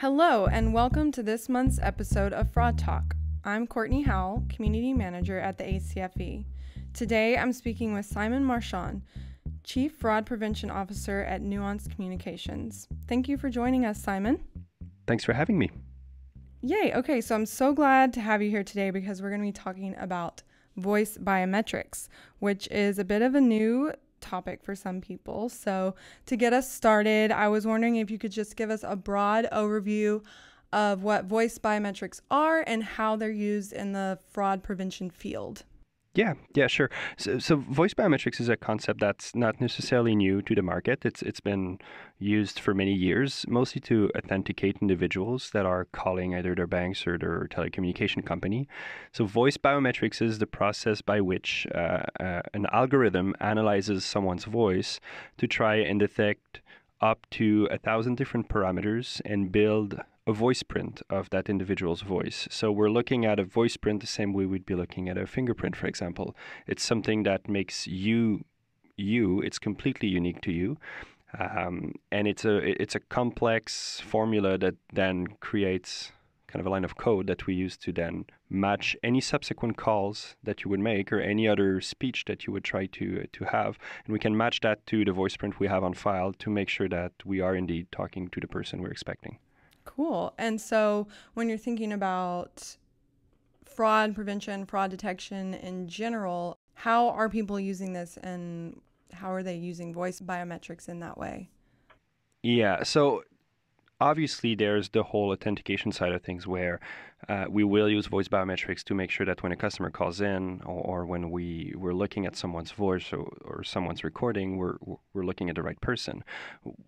Hello, and welcome to this month's episode of Fraud Talk. I'm Courtney Howell, Community Manager at the ACFE. Today I'm speaking with Simon Marchand, Chief Fraud Prevention Officer at Nuance Communications. Thank you for joining us, Simon. Thanks for having me. Yay. Okay, so I'm so glad to have you here today because we're going to be talking about voice biometrics, which is a bit of a new topic for some people. So, to get us started, I was wondering if you could just give us a broad overview of what voice biometrics are and how they're used in the fraud prevention field. Yeah, yeah, sure. So, so, voice biometrics is a concept that's not necessarily new to the market. It's it's been used for many years, mostly to authenticate individuals that are calling either their banks or their telecommunication company. So, voice biometrics is the process by which uh, uh, an algorithm analyzes someone's voice to try and detect up to a thousand different parameters and build a voice print of that individual's voice. So we're looking at a voice print the same way we'd be looking at a fingerprint, for example. It's something that makes you you. It's completely unique to you. Um, and it's a it's a complex formula that then creates kind of a line of code that we use to then match any subsequent calls that you would make or any other speech that you would try to to have and we can match that to the voice print we have on file to make sure that we are indeed talking to the person we're expecting Cool. And so when you're thinking about fraud prevention, fraud detection in general, how are people using this and how are they using voice biometrics in that way? Yeah. So obviously there's the whole authentication side of things where uh, we will use voice biometrics to make sure that when a customer calls in or, or when we we're looking at someone's voice or, or, someone's recording we're we're looking at the right person.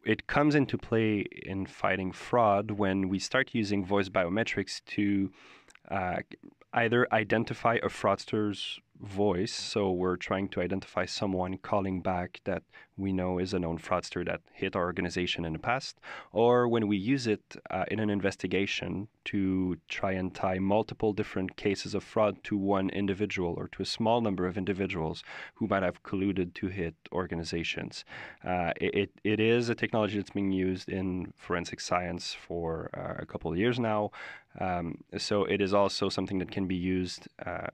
It comes into play in fighting fraud when we start using voice biometrics to uh, either identify a fraudster's voice. So we're trying to identify someone calling back that we know is a known fraudster that hit our organization in the past, or when we use it uh, in an investigation to try and tie multiple different cases of fraud to one individual or to a small number of individuals who might have colluded to hit organizations. Uh, it, it is a technology that's being used in forensic science for uh, a couple of years now. Um, so it is also something that can be used uh,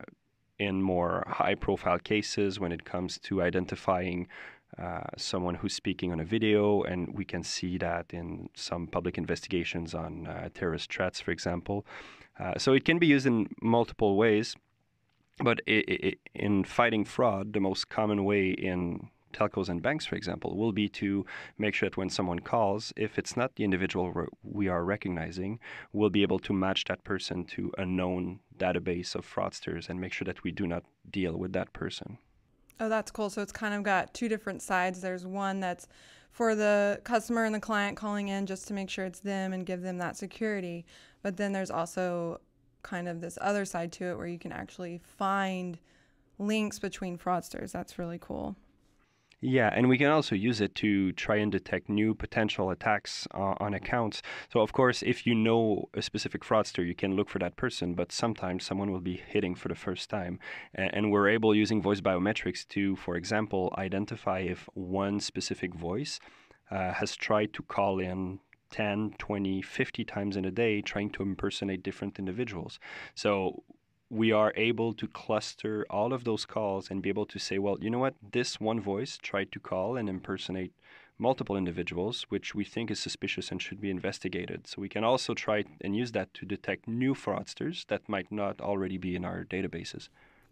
in more high profile cases when it comes to identifying uh, someone who's speaking on a video, and we can see that in some public investigations on uh, terrorist threats, for example. Uh, so it can be used in multiple ways, but it, it, in fighting fraud, the most common way in telcos and banks, for example, will be to make sure that when someone calls, if it's not the individual we are recognizing, we'll be able to match that person to a known database of fraudsters and make sure that we do not deal with that person. Oh, that's cool. So it's kind of got two different sides. There's one that's for the customer and the client calling in just to make sure it's them and give them that security. But then there's also kind of this other side to it where you can actually find links between fraudsters. That's really cool. Yeah, and we can also use it to try and detect new potential attacks uh, on accounts. So, of course, if you know a specific fraudster, you can look for that person, but sometimes someone will be hitting for the first time. And we're able, using voice biometrics, to, for example, identify if one specific voice uh, has tried to call in 10, 20, 50 times in a day trying to impersonate different individuals. So we are able to cluster all of those calls and be able to say, well, you know what, this one voice tried to call and impersonate multiple individuals, which we think is suspicious and should be investigated. So we can also try and use that to detect new fraudsters that might not already be in our databases.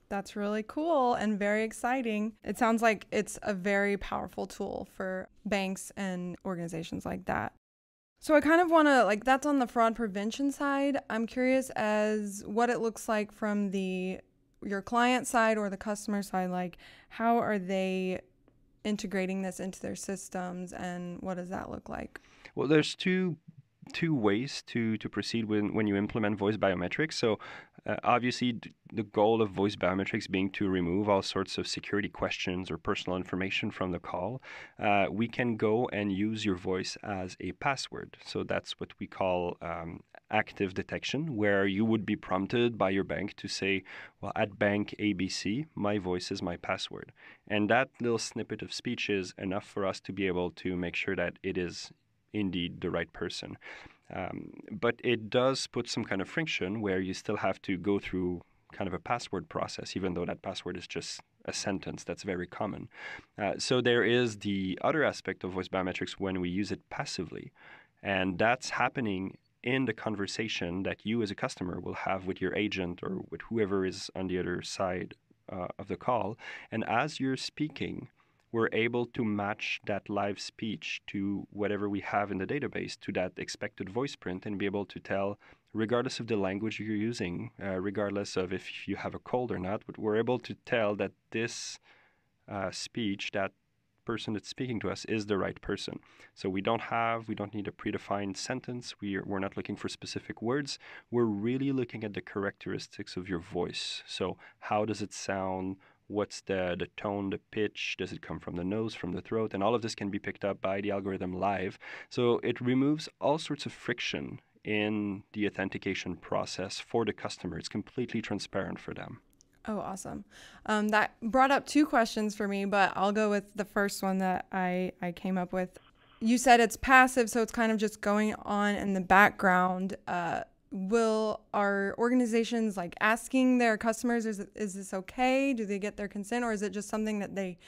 That's really cool and very exciting. It sounds like it's a very powerful tool for banks and organizations like that. So I kind of want to like that's on the fraud prevention side. I'm curious as what it looks like from the your client side or the customer side like how are they integrating this into their systems and what does that look like? Well, there's two two ways to to proceed when when you implement voice biometrics. So uh, obviously, the goal of voice biometrics being to remove all sorts of security questions or personal information from the call, uh, we can go and use your voice as a password. So that's what we call um, active detection, where you would be prompted by your bank to say, well, at bank ABC, my voice is my password. And that little snippet of speech is enough for us to be able to make sure that it is indeed the right person. Um, but it does put some kind of friction where you still have to go through kind of a password process, even though that password is just a sentence that's very common. Uh, so there is the other aspect of voice biometrics when we use it passively, and that's happening in the conversation that you as a customer will have with your agent or with whoever is on the other side uh, of the call. And as you're speaking, we're able to match that live speech to whatever we have in the database to that expected voice print and be able to tell regardless of the language you're using uh, regardless of if you have a cold or not but we're able to tell that this uh, speech that person that's speaking to us is the right person. So we don't have we don't need a predefined sentence. We are, we're not looking for specific words. We're really looking at the characteristics of your voice. So how does it sound what's the, the tone, the pitch, does it come from the nose, from the throat, and all of this can be picked up by the algorithm live. So it removes all sorts of friction in the authentication process for the customer. It's completely transparent for them. Oh, awesome. Um, that brought up two questions for me, but I'll go with the first one that I, I came up with. You said it's passive, so it's kind of just going on in the background. Uh, will our organizations like asking their customers is is this okay? Do they get their consent or is it just something that they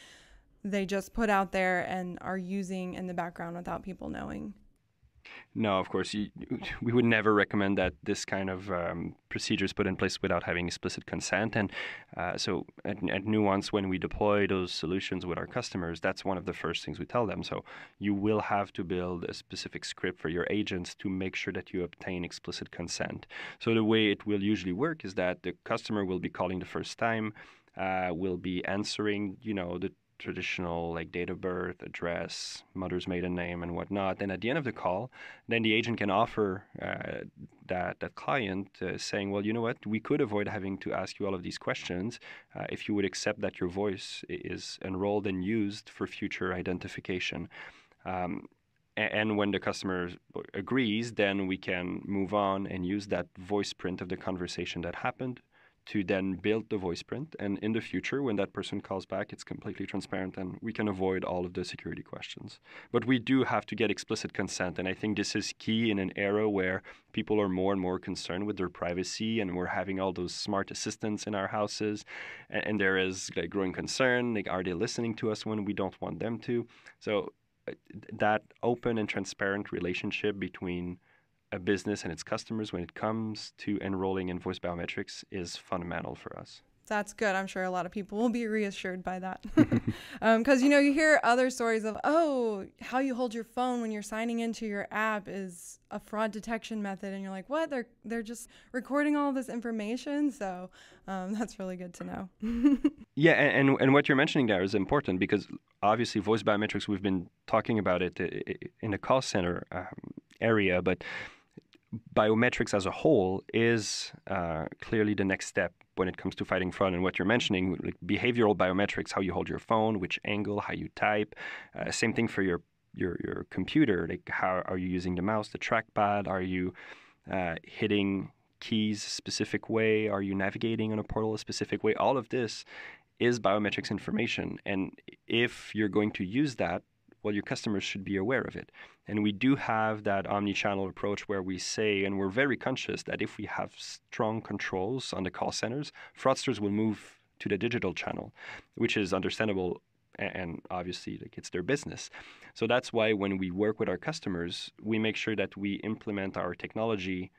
they just put out there and are using in the background without people knowing no, of course, you, we would never recommend that this kind of um, procedures put in place without having explicit consent. And uh, so, at, at, Nuance, when we deploy those solutions with our customers, that's one of the first things we tell them. So, you will have to build a specific script for your agents to make sure that you obtain explicit consent. So, the way it will usually work is that the customer will be calling the first time. Uh, will be answering, you know, the traditional like date of birth, address, mother's maiden name, and whatnot. And at the end of the call, then the agent can offer uh, that that client uh, saying, "Well, you know what? We could avoid having to ask you all of these questions uh, if you would accept that your voice is enrolled and used for future identification." Um, and when the customer agrees, then we can move on and use that voice print of the conversation that happened to then build the voice print. And in the future, when that person calls back, it's completely transparent and we can avoid all of the security questions. But we do have to get explicit consent. And I think this is key in an era where people are more and more concerned with their privacy and we're having all those smart assistants in our houses. And, and there is like growing concern like, are they listening to us when we don't want them to? So uh, that open and transparent relationship between a business and its customers when it comes to enrolling in voice biometrics is fundamental for us. That's good. I'm sure a lot of people will be reassured by that. Because, um, you know, you hear other stories of, oh, how you hold your phone when you're signing into your app is a fraud detection method. And you're like, what? They're, they're just recording all this information. So um, that's really good to know. yeah. And, and, what you're mentioning there is important because obviously, voice biometrics, we've been talking about it in a call center um, area, but biometrics as a whole is uh, clearly the next step when it comes to fighting fraud. And what you're mentioning, like behavioral biometrics, how you hold your phone, which angle, how you type. Uh, same thing for your your your computer. Like how are you using the mouse, the trackpad? Are you uh, hitting keys a specific way? Are you navigating on a portal a specific way? All of this is biometrics information. And if you're going to use that well, your customers should be aware of it. And we do have that omni-channel approach where we say, and we're very conscious that if we have strong controls on the call centers, fraudsters will move to the digital channel, which is understandable and obviously like it's their business. So that's why when we work with our customers, we make sure that we implement our technology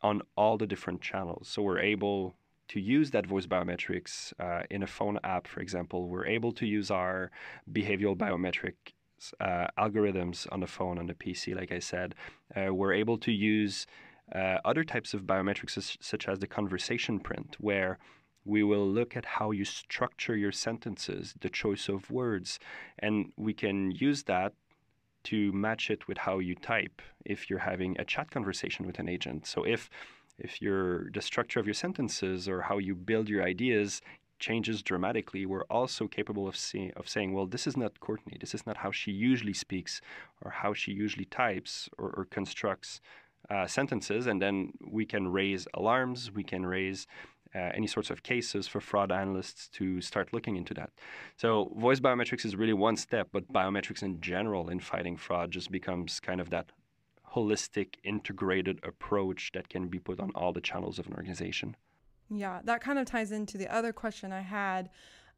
on all the different channels. So we're able to use that voice biometrics uh, in a phone app, for example. We're able to use our behavioral biometric uh, algorithms on the phone, on the PC, like I said. Uh, we're able to use uh, other types of biometrics, such as the conversation print, where we will look at how you structure your sentences, the choice of words, and we can use that to match it with how you type if you're having a chat conversation with an agent. So if if your the structure of your sentences or how you build your ideas changes dramatically, we're also capable of, see, of saying, well, this is not Courtney. This is not how she usually speaks or how she usually types or, or constructs uh, sentences. And then we can raise alarms, we can raise uh, any sorts of cases for fraud analysts to start looking into that. So, voice biometrics is really one step, but biometrics in general in fighting fraud just becomes kind of that holistic, integrated approach that can be put on all the channels of an organization. Yeah, that kind of ties into the other question I had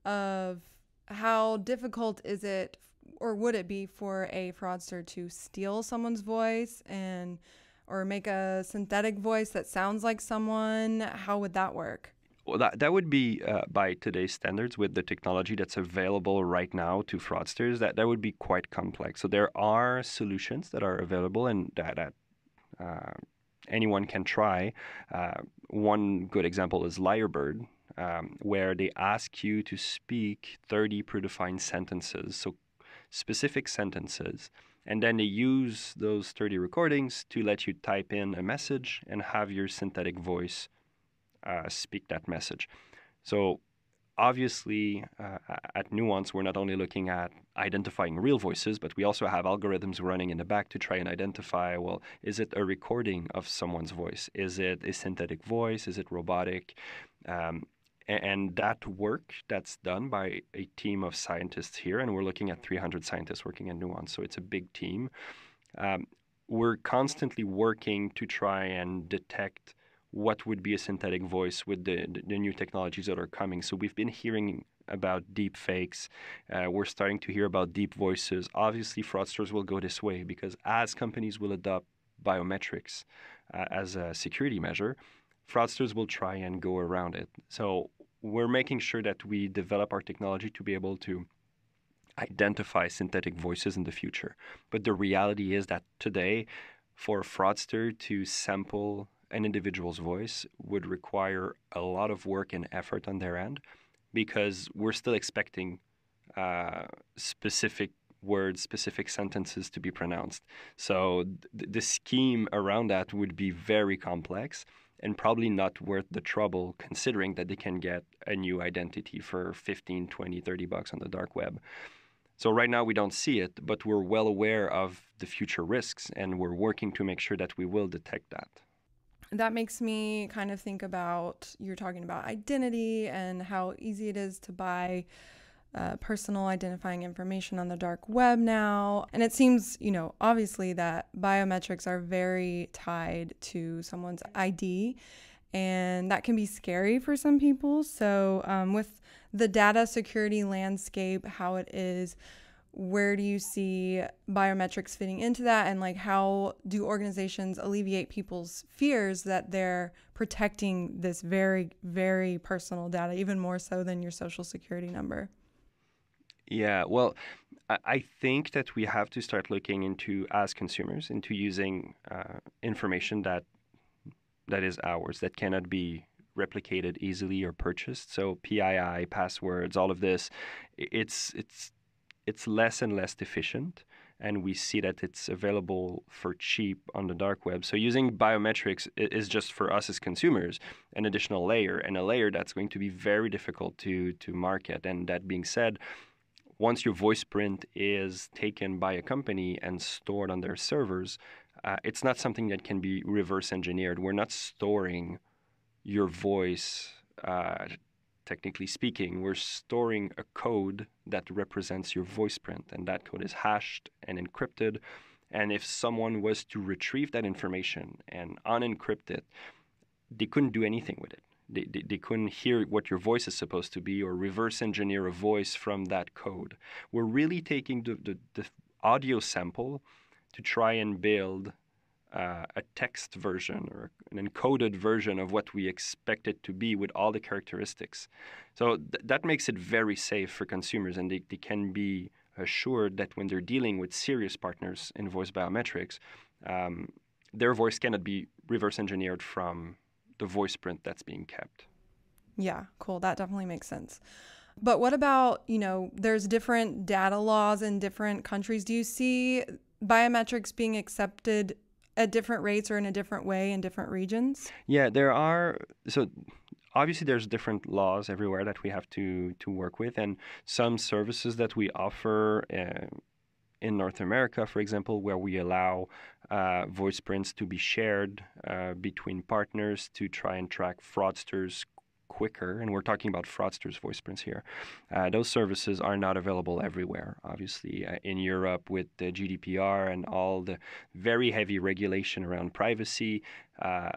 of how difficult is it or would it be for a fraudster to steal someone's voice and or make a synthetic voice that sounds like someone? How would that work? Well, that, that would be uh, by today's standards with the technology that's available right now to fraudsters. That that would be quite complex. So there are solutions that are available and that, that uh, anyone can try. Uh, one good example is Lyrebird, um, where they ask you to speak 30 predefined sentences, so specific sentences, and then they use those 30 recordings to let you type in a message and have your synthetic voice uh, speak that message. So obviously uh, at nuance we're not only looking at identifying real voices but we also have algorithms running in the back to try and identify well is it a recording of someone's voice? Is it a synthetic voice? Is it robotic? Um, and that work that's done by a team of scientists here and we're looking at 300 scientists working at nuance so it's a big team. Um, we're constantly working to try and detect what would be a synthetic voice with the, the new technologies that are coming. So we've been hearing about deep fakes. Uh, we're starting to hear about deep voices. Obviously, fraudsters will go this way because as companies will adopt biometrics uh, as a security measure, fraudsters will try and go around it. So we're making sure that we develop our technology to be able to identify synthetic voices in the future. But the reality is that today, for a fraudster to sample an individual's voice would require a lot of work and effort on their end because we're still expecting uh, specific words, specific sentences to be pronounced. So th- the scheme around that would be very complex and probably not worth the trouble considering that they can get a new identity for 15, 20, 30 bucks on the dark web. So right now we don't see it, but we're well aware of the future risks and we're working to make sure that we will detect that that makes me kind of think about you're talking about identity and how easy it is to buy uh, personal identifying information on the dark web now. And it seems, you know, obviously that biometrics are very tied to someone's ID, and that can be scary for some people. So, um, with the data security landscape, how it is where do you see biometrics fitting into that? And like how do organizations alleviate people's fears that they're protecting this very very personal data even more so than your social security number? Yeah well i think that we have to start looking into as consumers into using uh, information that that is ours that cannot be replicated easily or purchased. So pii passwords all of this it's it's it's less and less efficient and we see that it's available for cheap on the dark web. So using biometrics is just for us as consumers an additional layer and a layer that's going to be very difficult to to market. And that being said, once your voice print is taken by a company and stored on their servers, uh, it's not something that can be reverse engineered. We're not storing your voice uh, technically speaking, we're storing a code that represents your voice print, and that code is hashed and encrypted. And if someone was to retrieve that information and unencrypt it, they couldn't do anything with it. They, they, they, couldn't hear what your voice is supposed to be or reverse engineer a voice from that code. We're really taking the, the, the audio sample to try and build uh, a text version or an encoded version of what we expect it to be with all the characteristics. So th- that makes it very safe for consumers, and they, they can be assured that when they're dealing with serious partners in voice biometrics, um, their voice cannot be reverse engineered from the voice print that's being kept. Yeah, cool. That definitely makes sense. But what about, you know, there's different data laws in different countries. Do you see biometrics being accepted at different rates or in a different way in different regions? Yeah, there are. So obviously there's different laws everywhere that we have to to work with and some services that we offer uh, in North America, for example, where we allow uh, voice prints to be shared uh, between partners to try and track fraudsters quicker, and we're talking about fraudsters' voice prints here, uh, those services are not available everywhere. Obviously, uh, in Europe, with the GDPR and all the very heavy regulation around privacy, uh,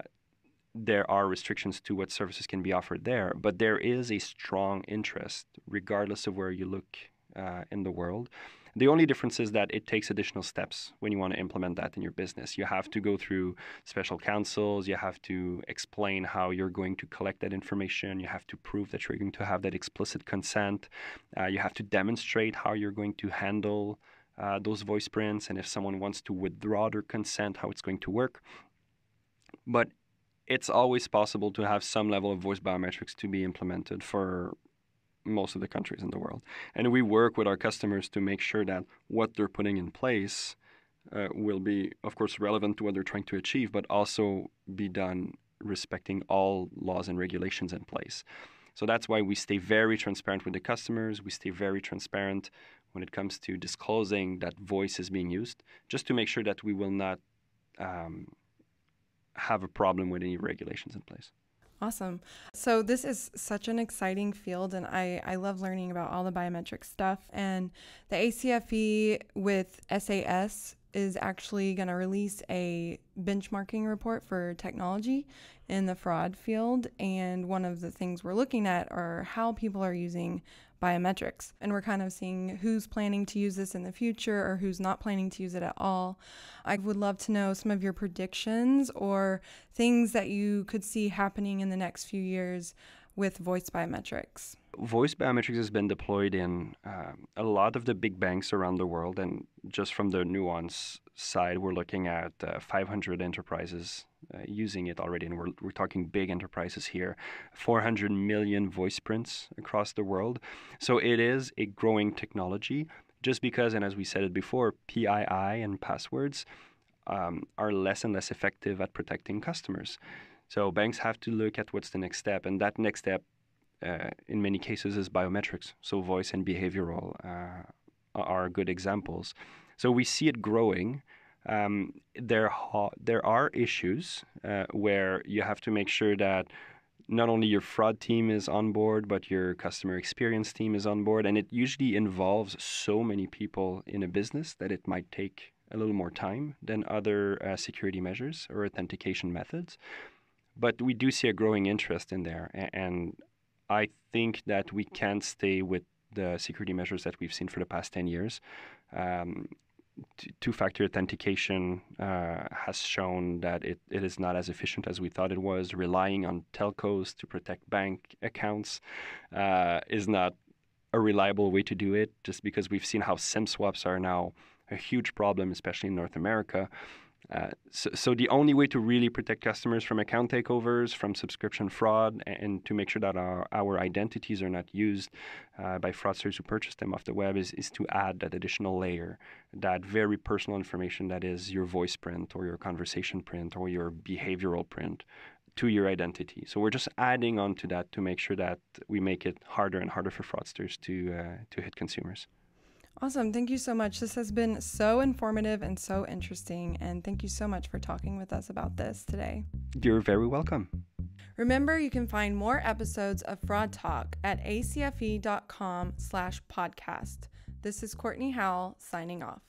there are restrictions to what services can be offered there. But there is a strong interest, regardless of where you look uh, in the world, the only difference is that it takes additional steps when you want to implement that in your business. You have to go through special counsels, you have to explain how you're going to collect that information, you have to prove that you're going to have that explicit consent, uh, you have to demonstrate how you're going to handle uh, those voice prints, and if someone wants to withdraw their consent, how it's going to work. But it's always possible to have some level of voice biometrics to be implemented for most of the countries in the world. And we work with our customers to make sure that what they're putting in place uh, will be, of course, relevant to what they're trying to achieve, but also be done respecting all laws and regulations in place. So that's why we stay very transparent with the customers. We stay very transparent when it comes to disclosing that voice is being used, just to make sure that we will not um, have a problem with any regulations in place. Awesome. So this is such an exciting field and I, I love learning about all the biometric stuff. And the ACFE with SAS is actually going to release a benchmarking report for technology in the fraud field. And one of the things we're looking at are how people are using biometrics. And we're kind of seeing who's planning to use this in the future or who's not planning to use it at all. I would love to know some of your predictions or things that you could see happening in the next few years with voice biometrics. Voice biometrics has been deployed in uh, a lot of the big banks around the world, and just from the nuance side, we're looking at uh, 500 enterprises uh, using it already, and we're, we're talking big enterprises here 400 million voice prints across the world. So it is a growing technology just because, and as we said it before, PII and passwords um, are less and less effective at protecting customers. So banks have to look at what's the next step, and that next step, in many cases, is biometrics. So voice and behavioral uh, are good examples. So we see it growing. Um, there, there are issues uh, where you have to make sure that not only your fraud team is on board, but your customer experience team is on board. And it usually involves so many people in a business that it might take a little more time than other uh, security measures or authentication methods. But we do see a growing interest in there. And I think that we can't stay with the security measures that we've seen for the past 10 years. Um, two-factor authentication uh, has shown that it, it is not as efficient as we thought it was. Relying on telcos to protect bank accounts uh, is not a reliable way to do it, just because we've seen how SIM swaps are now a huge problem, especially in North America. Uh, so, so, the only way to really protect customers from account takeovers, from subscription fraud, and, to make sure that our, our identities are not used uh, by fraudsters who purchase them off the web is, is to add that additional layer, that very personal information that is your voice print or your conversation print or your behavioral print to your identity. So we're just adding on to that to make sure that we make it harder and harder for fraudsters to uh, to hit consumers. Awesome. Thank you so much. This has been so informative and so interesting. And thank you so much for talking with us about this today. You're very welcome. Remember, you can find more episodes of Fraud Talk at acfe.com slash podcast. This is Courtney Howell signing off.